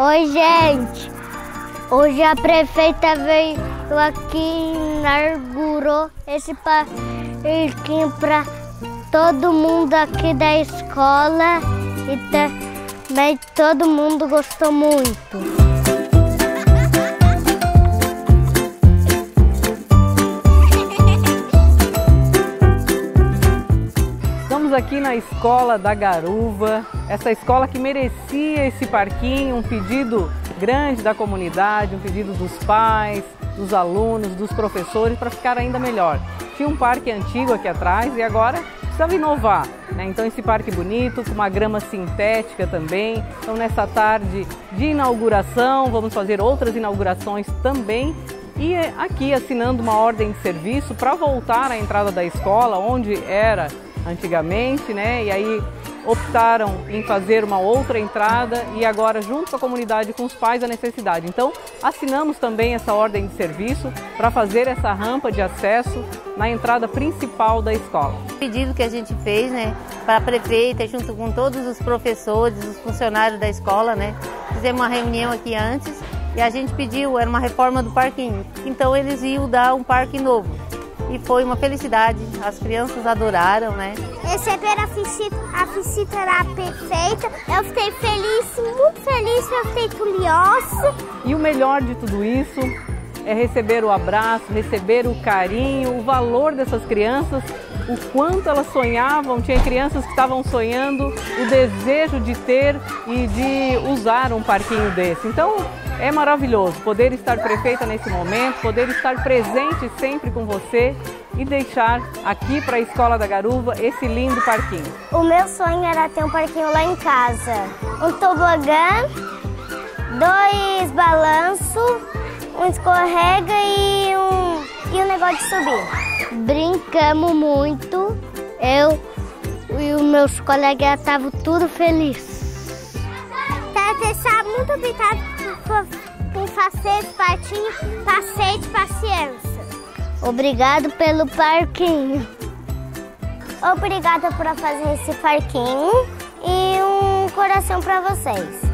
Oi, gente. Hoje a prefeita veio aqui e inaugurou esse parquinho para todo mundo aqui da escola e também todo mundo gostou muito. Estamos aqui na escola da Garuva, essa escola que merecia esse parquinho, um pedido grande da comunidade, um pedido dos pais, dos alunos, dos professores para ficar ainda melhor. Tinha um parque antigo aqui atrás e agora precisava inovar. Né? Então esse parque bonito, com uma grama sintética também. Então nessa tarde de inauguração, vamos fazer outras inaugurações também. E aqui assinando uma ordem de serviço para voltar à entrada da escola, onde era antigamente, né? E aí optaram em fazer uma outra entrada e agora junto com a comunidade, com os pais, a necessidade. Então, assinamos também essa ordem de serviço para fazer essa rampa de acesso na entrada principal da escola. O pedido que a gente fez, né, para a prefeita, junto com todos os professores, os funcionários da escola, né, fizemos uma reunião aqui antes e a gente pediu, era uma reforma do parquinho. Então eles iam dar um parque novo e foi uma felicidade. As crianças adoraram, né? Receber a visita, a visita era perfeita. Eu fiquei feliz, muito feliz, eu fiquei curiosa. E o melhor de tudo isso é receber o abraço, receber o carinho, o valor dessas crianças, o quanto elas sonhavam. Tinha crianças que estavam sonhando o desejo de ter e de usar um parquinho desse. Então, é maravilhoso poder estar prefeita nesse momento, poder estar presente sempre com você e deixar aqui para a Escola da Garuva esse lindo parquinho. O meu sonho era ter um parquinho lá em casa. Um tobogã, dois balanços, um escorrega e um, e um negócio de subir. Brincamos muito, eu e os meus colegas estavam tudo felizes. Tá, muito obrigado por fazer partinho, passeio de paciência. Obrigado pelo parquinho. Obrigada por fazer esse parquinho e um coração para vocês.